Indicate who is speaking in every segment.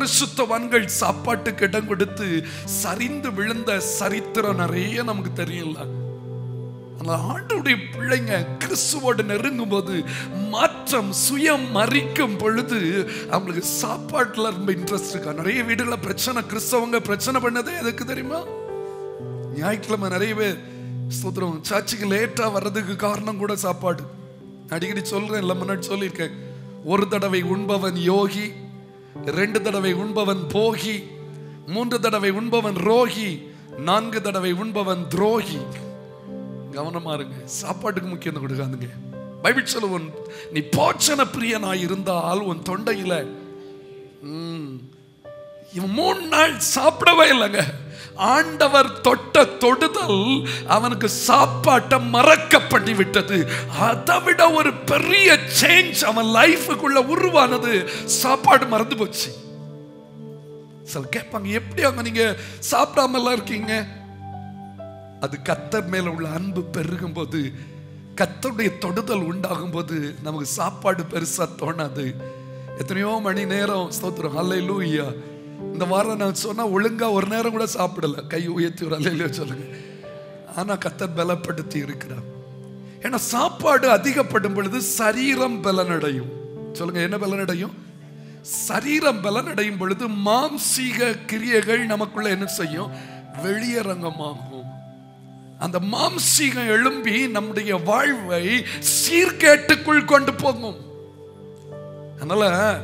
Speaker 1: பரிசுத்தவான்கள் சாப்பாட்டுக்கு இடம் கொடுத்து சரிந்து விழுந்த சரித்திரம் நிறைய நமக்கு தெரியல அந்த ஆண்டுடைய பிள்ளைங்க கிறிஸ்துவோடு நெருங்கும் போது மாற்றம் சுயம் மறிக்கும் பொழுது அவங்களுக்கு சாப்பாட்டில் ரொம்ப இன்ட்ரெஸ்ட் இருக்கா? நிறைய வீடுகளில் பிரச்சனை கிறிஸ்தவங்க பிரச்சனை பண்ணதே எதுக்கு தெரியுமா? ஞாயிற்றுக்கிழமை நிறைய பேர் சுத்திரம் சர்ச்சுக்கு லேட்டாக வர்றதுக்கு காரணம் கூட சாப்பாடு. அடிக்கடி சொல்கிறேன் இல்லை முன்னாடி சொல்லியிருக்கேன். ஒரு தடவை உண்பவன் யோகி ரெண்டு தடவை உண்பவன் போகி மூன்று தடவை உண்பவன் ரோகி நான்கு தடவை உண்பவன் துரோகி. கவனமா இருங்க. சாப்பாட்டுக்கு முக்கியம் கொடுக்காதுங்க. பைபிள் சொல்லுவன் நீ போச்சன பிரியனாய் இருந்தால் உன் தொண்டையில இவன் மூணு நாள் சாப்பிடவே இல்லைங்க. ஆண்டவர் தொட்ட தொடுதல் அவனுக்கு சாப்பாட்டை மறக்கப்பட்டு விட்டது. அதை விட ஒரு பெரிய சேஞ்ச் அவன் லைஃபுக்குள்ள உருவானது. சாப்பாடு மறந்து போச்சு. சில கேட்பாங்க எப்படி அவங்க நீங்க சாப்பிடாம எல்லாம் இருக்கீங்க? அது கத்தர் மேல உள்ள அன்பு பெருகும் போது கத்தருடைய தொடுதல் உண்டாகும் போது நமக்கு சாப்பாடு பெருசா தோணாது. எத்தனையோ மணி நேரம் ஸ்தோத்திரம். அல்லையா இந்த வாரம் நான் சொன்னா ஒழுங்கா ஒரு நேரம் கூட சாப்பிடல. கை உயர்த்தி ஒரு அலையில சொல்லுங்க. ஆனா கத்தர் பலப்படுத்தி இருக்கிறார். ஏன்னா சாப்பாடு அதிகப்படும் பொழுது சரீரம் பலனடையும். சொல்லுங்க என்ன பலனடையும்? சரீரம் பலனடையும் பொழுது மாம்சீக கிரியைகள் நமக்குள்ள என்ன செய்யும்? வெளியரங்கமாகும். அந்த மாம்சீகம் எழும்பி நம்முடைய வாழ்வை சீர்கேட்டுக்குள் கொண்டு போகும். அதனால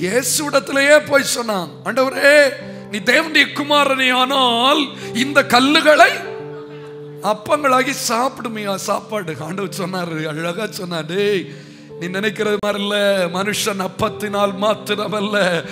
Speaker 1: இயேசுடத்திலேயே போய் சொன்னான் ஆண்டவரே நீ தேவனுடைய குமாரனே ஆனால் இந்த கல்லுகளை அப்பங்களாகி சாப்பிடுமையா? சாப்பாடு. ஆண்டவர் சொன்னாரு அழகா சொன்னார். டேய் நீ நினைக்கிறது மாதிரி இல்ல. மனுஷன் அப்பத்தினால் மாத்திரமல்ல.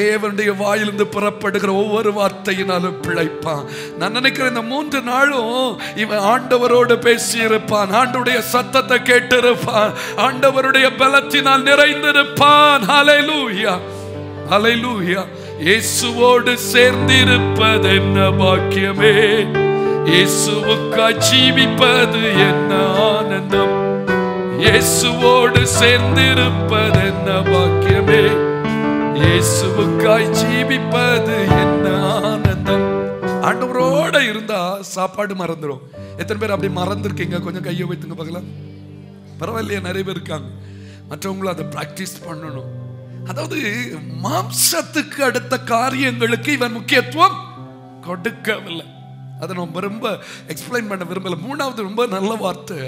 Speaker 1: தேவனுடைய வாயிலிருந்து புறப்படுகிற ஒவ்வொரு வார்த்தையினாலும் பிழைப்பான். நான் நினைக்கிறேன் இந்த மூன்று நாளும் இவன் ஆண்டவரோடு பேசியிருப்பான். ஆண்டுடைய சத்தத்தை கேட்டு இருப்பான் ஆண்டவருடைய பலத்தினால் நிறைந்திருப்பான். ஹalleluya ஹalleluya இயேசுவோடு சேர்ந்திருப்பது என்ன பாக்கியமே? இயேசுவுக்காய் ஜீவிப்பது என்ன ஆனந்தம்? இயேசுவோடு சேர்ந்திருப்பது என்ன பாக்கியமே? இயேசுவுக்காய் ஜீவிப்பது என்ன ஆனந்தம்? ஆண்டவரோட இருந்தா சாப்பாடு மறந்துடும். எத்தனை பேர் அப்படி மறந்துருக்கீங்க? கொஞ்சம் கையை வைத்துங்க பார்க்கலாம். பரவாயில்லையா நிறைய பேர் இருக்காங்க. மற்றவங்களும் அதை பிராக்டிஸ் பண்ணணும். அதாவது மாம்சத்துக்கு அடுத்த காரியங்களுக்கு இவன் முக்கியத்துவம் கொடுக்கவில்லை. அதை நம்ம ரொம்ப எக்ஸ்பிளைன் பண்ண விரும்பல. மூணாவது ரொம்ப நல்ல வார்த்தை.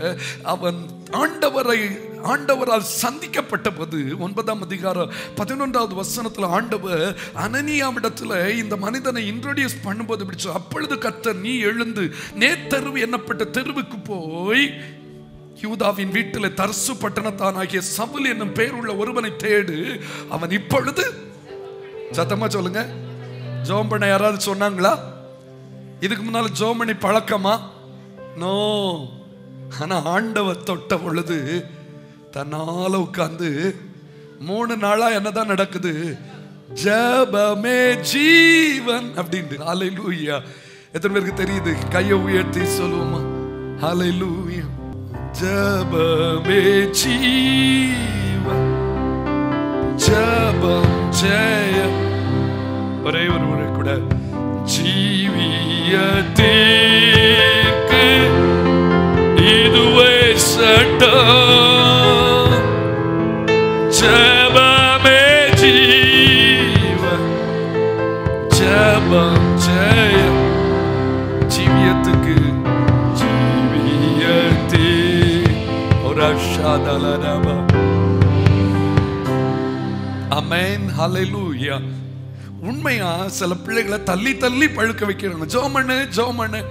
Speaker 1: அவன் ஆண்டவரை ஆண்டவரால் சந்திக்கப்பட்ட போது ஒன்பதாம் அதிகாரம் பதினொன்றாவது வசனத்தில் ஆண்டவர் அனனியாவிடத்தில் இந்த மனிதனை இன்ட்ரோடியூஸ் பண்ணும்போது இப்படி அப்பொழுது கர்த்தர் நீ எழுந்து நேத்தருவு என்னப்பட்ட தெருவுக்கு போய் யூதாவின் வீட்டில் தர்சு பட்டணத்தான் ஆகிய சவுல் என்னும் பேருள்ள ஒருவனை தேடு. அவன் இப்பொழுது சத்தமா சொல்லுங்க. ஜோம் பண்ண யாராவது சொன்னாங்களா? இதுக்கு முன்னால ஜோமணி பழக்கமா? நோ. ஆனா ஆண்டவர் தொட்ட பொழுது தன்னால உட்கார்ந்து மூணு நாளா என்னதான் நடக்குது? ஜபமே ஜீவன் அப்படின்ட்டு. ஹalleluya. எத்தனை பேருக்கு தெரியுது? கையை உயர்த்தி சொல்லுவோமா? ஹalleluya. ஜபமே ஜீவன். ஜபம் ஜெய ஒரே ஒரு அமேன் ஹalleluya உண்மையா சில பிள்ளைகளை தள்ளி தள்ளி பழுக்க வைக்கிறாங்க. ஜோமண்ணு ஜோமண்ணு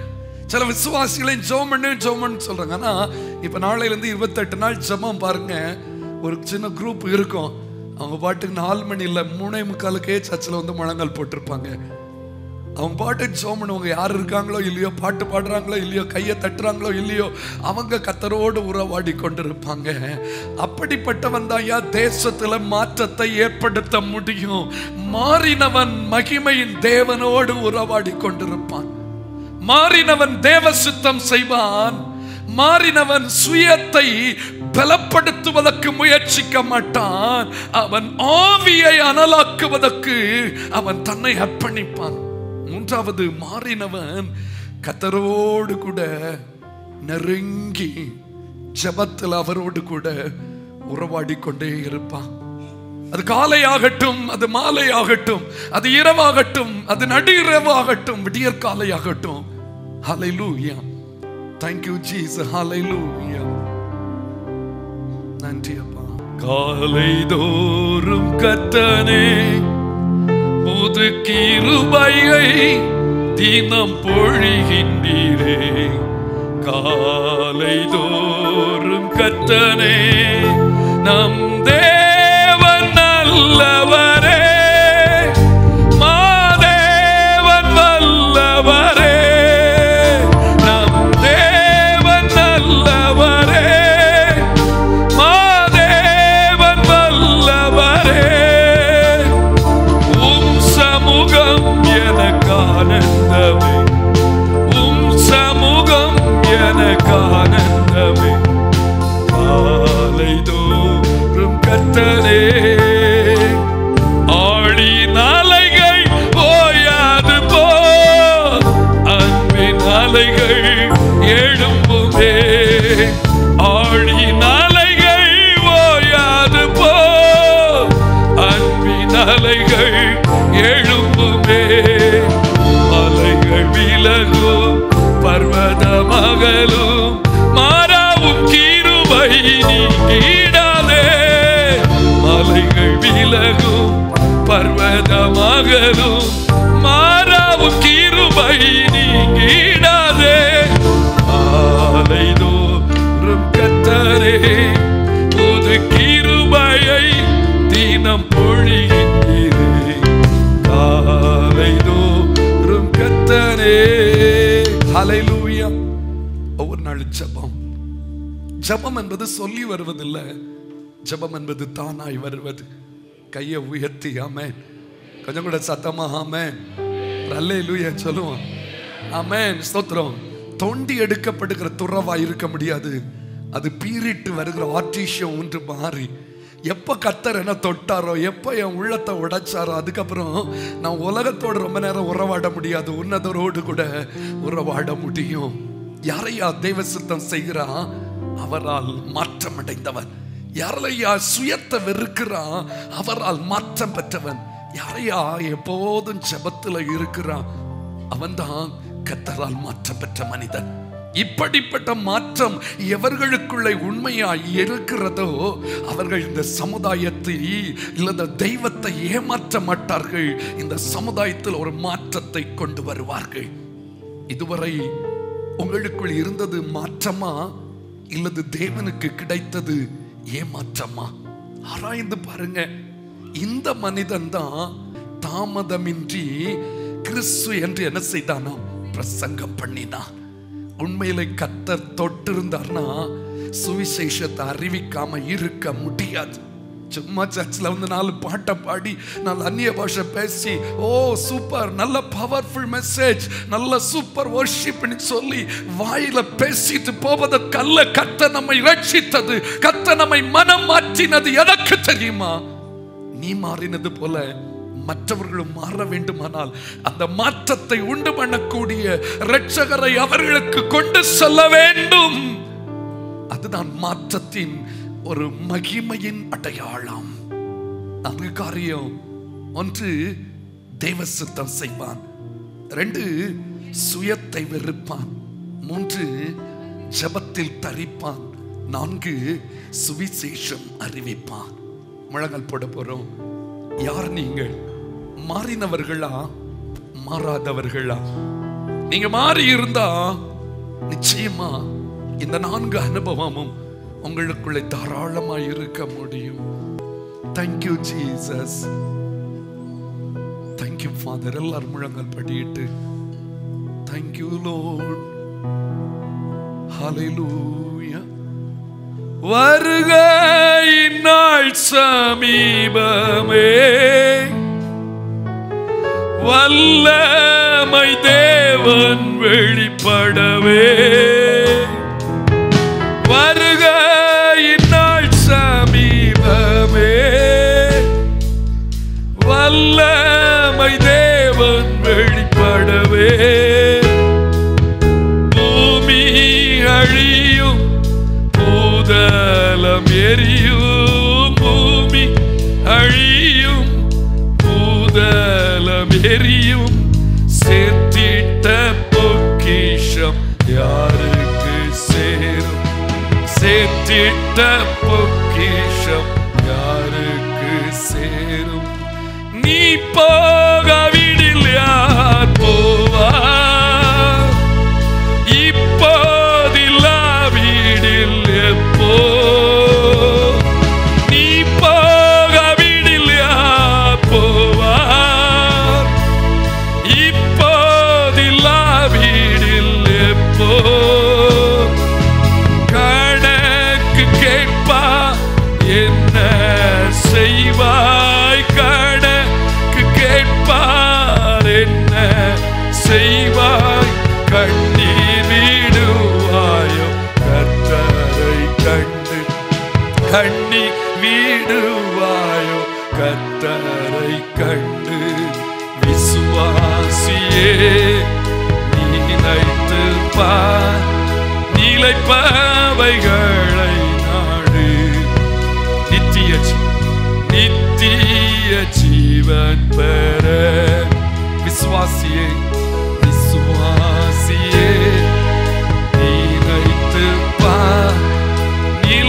Speaker 1: சில விசுவாசிகளையும் ஜோமண்ணு ஜோமன்னு சொல்றாங்க. ஆனா இப்ப நாளையில இருந்து இருபத்தெட்டு நாள் ஜெபம் பாருங்க. ஒரு சின்ன குரூப் இருக்கும். அவங்க பாட்டுக்கு நாலு மணி இல்லை மூணே முக்காலுக்கே சர்ச்சில் வந்து முழங்கால் போட்டிருப்பாங்க. அவங்க பாட்டு ஜோம் பண்ணுவாங்க. யார் இருக்காங்களோ இல்லையோ பாட்டு பாடுறாங்களோ இல்லையோ கையை தட்டுறாங்களோ இல்லையோ அவங்க கத்தரோடு உறவாடி கொண்டிருப்பாங்க அப்படிப்பட்டவன் தான் ஐயா தேசத்துல மாற்றத்தை ஏற்படுத்த முடியும். மாறினவன் மகிமையின் தேவனோடு உறவாடி கொண்டிருப்பான் மாறினவன் தேவ சுத்தம் செய்வான். மாறினவன் சுயத்தை பலப்படுத்துவதற்கு முயற்சிக்க மாட்டான். அவன் ஆவியை அனலாக்குவதற்கு அவன் தன்னை அர்ப்பணிப்பான். மூன்றாவது மாறினவன் கத்தரோடு கூட நெருங்கி ஜபத்தில் அவரோடு கூட உறவாடி கொண்டே இருப்பான். அது காலை ஆகட்டும் அது மாலை ஆகட்டும் அது இரவாகட்டும் அது நடு இரவாகட்டும் விடியற் காலை ஆகட்டும் ஹலை லூயா தேங்க்யூ ஜீஸ் ஹலை லூயா நன்றி அப்பா. காலை தோறும் கத்தனே புது கிருபையை தினம் பொழிகின்றீரே. காலை தோறும் கத்தனே நம் தேவன் நல்ல ஜெபம் என்பது சொல்லி வருவதில்லை. ஜெபம் என்பது தானாய் வருவது. கையை உயர்த்தி ஆமென். கொஞ்சம் கூட சத்தமா ஆமென். அல்லேலூயா சொல்லுவோம். ஆமேன். ஸ்தோத்திரம். தோண்டி எடுக்கப்படுகிற துறவா இருக்க முடியாது. அது பீறிட்டு வருகிற ஆர்டிஷியம் ஒன்று மாறி. எப்போ கத்தர் என்ன தொட்டாரோ எப்போ என் உள்ளத்தை உடைச்சாரோ அதுக்கப்புறம் நான் உலகத்தோடு ரொம்ப நேரம் உறவாட முடியாது. உன்னதரோடு கூட உறவாட முடியும். யாரையா தெய்வ சுத்தம் செய்கிறான் அவரால் மாற்றம் அடைந்தவன் யாரையா சுயத்தை வெறுக்கிறான் அவரால் மாற்றம் பெற்றவன். யாரையா எப்போதும் செபத்துல இருக்கிறான் அவன்தான் கத்தரால் மாற்றம் பெற்ற மனிதன். இப்படிப்பட்ட மாற்றம் எவர்களுக்குள்ளே உண்மையாய் இருக்கிறதோ அவர்கள் இந்த சமுதாயத்தை இல்லத தெய்வத்தை ஏமாற்ற மாட்டார்கள். இந்த சமுதாயத்தில் ஒரு மாற்றத்தை கொண்டு வருவார்கள். இதுவரை உங்களுக்குள் இருந்தது மாற்றமா? இல்லது தேவனுக்கு கிடைத்தது ஏமாற்றமா? ஆராய்ந்து பாருங்க. இந்த மனிதன் தான் தாமதமின்றி கிறிஸ்து என்று என்ன செய்தானா? பிரசங்கம் பண்ணினான் உண்மையில கத்தர் தொட்டிருந்தார்னா சுவிசேஷத்தை அறிவிக்காம இருக்க முடியாது. சும்மா சர்ச்சில் வந்து நாலு பாட்டை பாடி நாலு அந்நிய பாஷை பேசி ஓ சூப்பர் நல்ல பவர்ஃபுல் மெசேஜ் நல்ல சூப்பர் ஒர்ஷிப்னு சொல்லி வாயில பேசிட்டு போவதற்கல்ல கத்த நம்மை ரட்சித்தது கத்த நம்மை மனம் மாற்றினது எனக்கு தெரியுமா? நீ மாறினது போல மற்றவர்களும் மாற வேண்டுமானால் அந்த மாற்றத்தை உண்டு பண்ணக்கூடிய ரட்சகரை அவர்களுக்கு கொண்டு செல்ல வேண்டும். அதுதான் மாற்றத்தின் ஒரு மகிமையின் அடையாளம். நான்கு காரியம் ஒன்று தெய்வ சித்தம் செய்வான் ரெண்டு சுயத்தை வெறுப்பான் மூன்று ஜபத்தில் தரிப்பான் நான்கு சுவிசேஷம் அறிவிப்பான். முழங்கல் போட போறோம். யார் நீங்கள்? மாறினவர்களா? மாறாதவர்களா? நீங்க மாறி இருந்தா நிச்சயமா இந்த நான்கு அனுபவமும் உங்களுக்குள்ளே தாராளமாய் இருக்க முடியும். தேங்க்யூ ஜீசஸ் தேங்க்யூ ஃபாதர் எல்லாரும் முழங்கல் படிட்டு தேங்க்யூ லோட் ஹalleluya வருகை நாள் சமீபமே. வல்லமை தேவன் வெளிப்படவே. செய்வாய் கண்ணீர் விடுவாயோ? கர்த்தரை கண்டு கண்ணி வீடுவாயோ? கர்த்தரை கண்டு விசுவாசியே நினைத்து பார் நிலைப்பவைகளை நாடு. நித்திய ஜீ- நித்திய ஜீவன் பெற. விசுவாசியே விசுவாசியே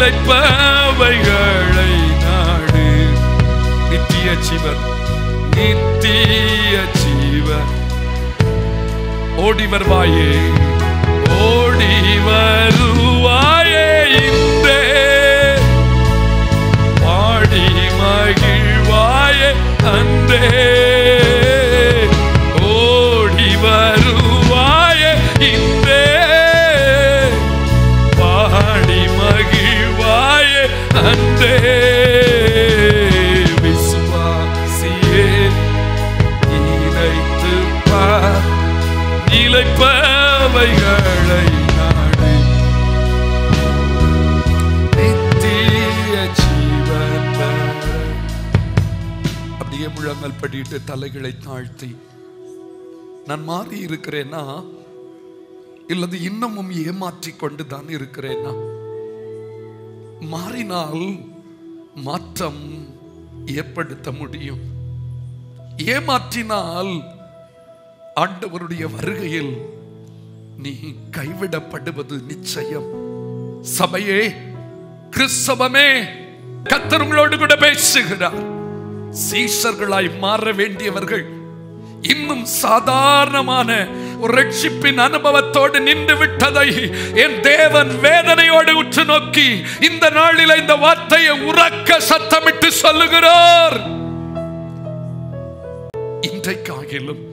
Speaker 1: நிலைப்பவைகளை நாடு. நித்திய ஜீவன் நித்திய ஜீவன். ஓடி வருவாயே ஓடி வரு நிலைப்பவைகளை நித்திய அப்படியே முழங்கால் படிட்டு தலைகளை தாழ்த்தி நான் மாறி இருக்கிறேனா இல்லது இன்னமும் ஏமாற்றி கொண்டு தான் இருக்கிறேனா மாறினால் மாற்றம் ஏற்படுத்த முடியும் ஏமாற்றினால் ஆண்டவருடைய வருகையில் நீ கைவிடப்படுவது நிச்சயம். சபையே கிறிஸ்தவமே கர்த்தர் உங்களோடு கூட பேசுகிறார். சீஷர்களாய் மாற வேண்டியவர்கள் இன்னும் சாதாரணமான ஒரு ரட்சிப்பின் அனுபவத்தோடு நின்று விட்டதை என் தேவன் வேதனையோடு உற்று நோக்கி இந்த நாளில் இந்த வார்த்தையை உறக்க சத்தமிட்டு சொல்லுகிறார். இன்றைக்காகிலும்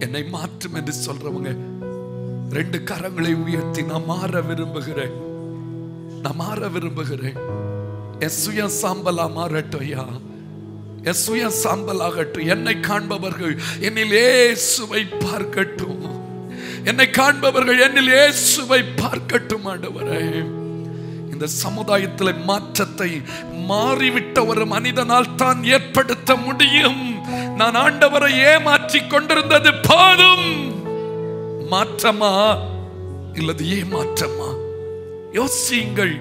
Speaker 1: என்னை மாற்றும் என்று சொல்றவங்க ரெண்டு கரங்களை உயர்த்தி நான் மாற விரும்புகிறேன். நான் மாற விரும்புகிறேன். என் சுய சாம்பலா மாறட்டையா ஐயா. என் சுய சாம்பலாகட்டும். என்னை காண்பவர்கள் என்னில் ஏசுவை பார்க்கட்டும். என்னை காண்பவர்கள் என்னில் ஏசுவை பார்க்கட்டும் ஆண்டவரே. இந்த சமுதாயத்தில் மாற்றத்தை மாறிவிட்ட ஒரு மனிதனால் தான் ஏற்படுத்த முடியும். நான் ஆண்டவரை ஏமாற்றிக் கொண்டிருந்தது போதும். மாற்றமா இல்லது ஏமாற்றமா? யோசியுங்கள்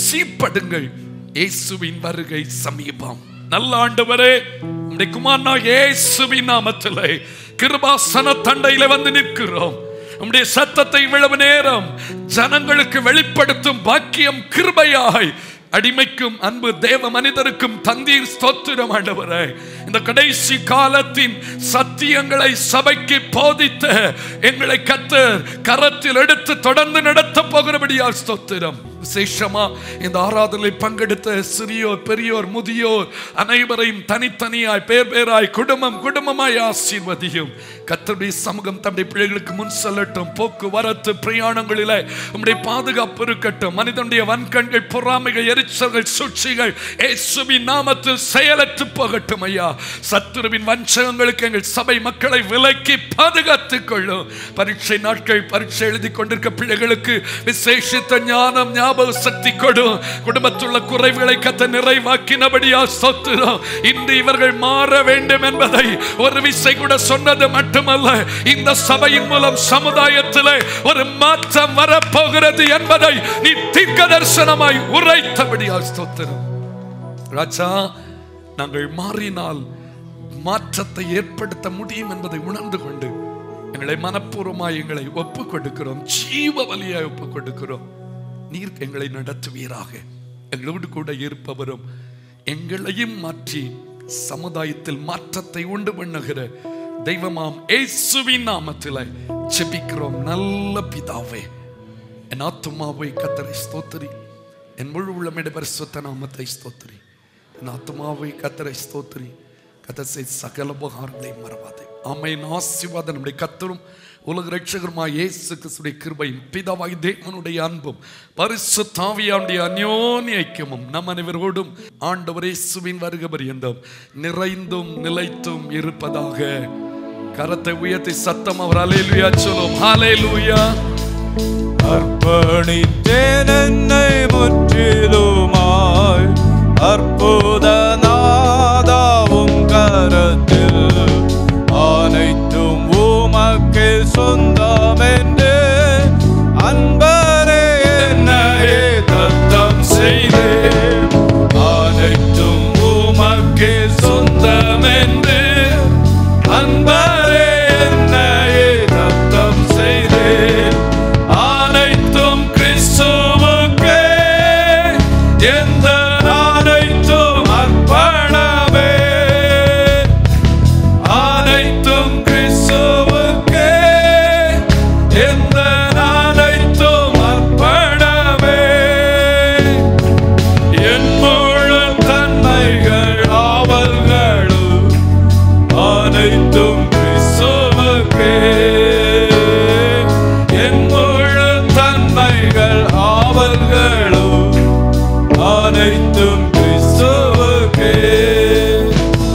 Speaker 1: சீப்படுங்கள். இயேசுவின் வருகை சமீபம். நல்ல ஆண்டவரே உம்முடைய குமார்னா இயேசுவின் நாமத்தில் கிருபாசன தண்டையில வந்து நிற்கிறோம். உம்முடைய சத்தத்தை இவ்வளவு நேரம் ஜனங்களுக்கு வெளிப்படுத்தும் பாக்கியம் கிருபையாய் அடிமைக்கும் அன்பு தேவ மனிதருக்கும் தந்தீர் ஸ்தோத்திரம் ஆண்டவரே. இந்த கடைசி காலத்தின் சத்தியங்களை சபைக்கு போதித்த எங்களை கத்தர் கரத்தில் எடுத்து தொடர்ந்து நடத்த போகிறபடியால் ஸ்தோத்திரம். விசேஷமா இந்த ஆராதனை பங்கெடுத்த சிறியோர் பெரியோர் முதியோர் அனைவரையும் தனித்தனியாய் பேர் பேராய் குடும்பம் குடும்பமாய் ஆசீர்வதியும். கத்தருடைய சமூகம் தம்முடைய பிள்ளைகளுக்கு முன் செல்லட்டும். போக்குவரத்து பிரயாணங்களில உம்முடைய பாதுகாப்பு இருக்கட்டும். மனிதனுடைய வன்கண்கள் பொறாமைகள் எரிச்சல்கள் சூழ்ச்சிகள் இயேசுவின் நாமத்தில் செயலற்று போகட்டும் ஐயா. சத்துருவின் வஞ்சகங்களுக்கு எங்கள் சபை மக்களை விலக்கி பாதுகாத்துக் கொள்ளும். பரீட்சை நாட்கள் பரீட்சை எழுதி கொண்டிருக்க பிள்ளைகளுக்கு விசேஷித்த ஞானம் ஞாபகம் ஞாபக சக்தி கொடு. குடும்பத்துள்ள குறைவுகளை கத்த நிறைவாக்கினபடியா சொத்துறோம் இன்று இவர்கள் மாற வேண்டும் என்பதை ஒரு விசை கூட சொன்னது மட்டுமல்ல. இந்த சபையின் மூலம் சமுதாயத்தில் ஒரு மாற்றம் வரப்போகிறது என்பதை நீ தீர்க்க தரிசனமாய் உரைத்தபடியா ஸ்தோத்திரம் ராஜா நாங்கள் மாறினால் மாற்றத்தை ஏற்படுத்த முடியும் என்பதை உணர்ந்து கொண்டு எங்களை மனப்பூர்வமாய் எங்களை ஒப்புக் கொடுக்கிறோம் ஜீவ வழியாய் ஒப்புக் கொடுக்கிறோம் நீர் எங்களை நடத்துவீராக. எங்களோடு கூட இருப்பவரும் எங்களையும் மாற்றி சமுதாயத்தில் மாற்றத்தை உண்டு பண்ணுகிற தெய்வமாம் ஏசுவின் நாமத்தில் ஜெபிக்கிறோம். நல்ல பிதாவே என் ஆத்துமாவை கத்தரை ஸ்தோத்திரி. என் முழு உள்ளமிட பரிசுத்த நாமத்தை ஸ்தோத்திரி. என் ஆத்துமாவை கத்தரை ஸ்தோத்திரி. கத்தர் செய்த சகல உபகாரங்களை மறவாதே. ஆமையின் ஆசீர்வாதம் நம்முடைய கத்தரும் உலக ரட்சகருமாய் இயேசு கிறிஸ்துடைய கிருபையும் பிதாவாய் தேவனுடைய அன்பும் பரிசு தாவியாண்டிய அந்யோன்ய ஐக்கியமும் நம் அனைவரோடும் ஆண்டவர் இயேசுவின் வருக பரியந்தம் நிறைந்தும் நிலைத்தும் இருப்பதாக கரத்தை உயர்த்தி சத்தம் அவர். அலையிலுயா சொல்லும். அலையிலுயா
Speaker 2: அர்ப்பணித்தேன் என்னை முற்றிலுமாய் அற்புத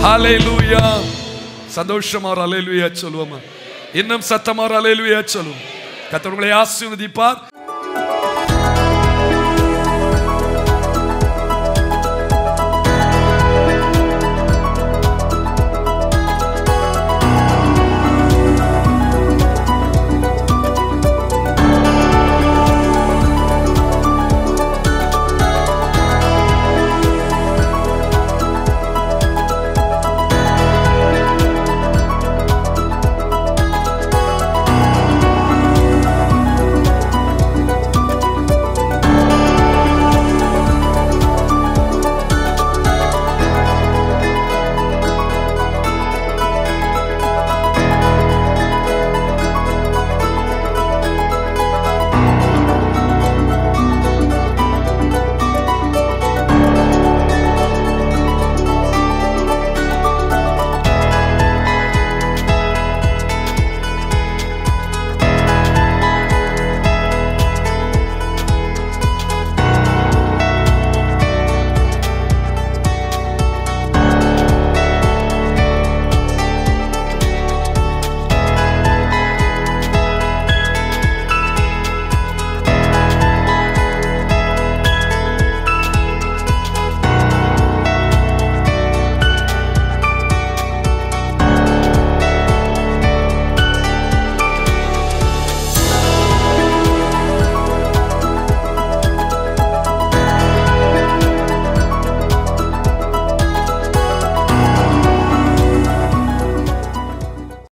Speaker 1: அலையலூயா சந்தோஷமா ஒரு ஹalleluya சொல்லுவோமா. இன்னும் சத்தமா ஒரு சொல்லுவோம். கர்த்தர் ஆசீர்வதிப்பார்.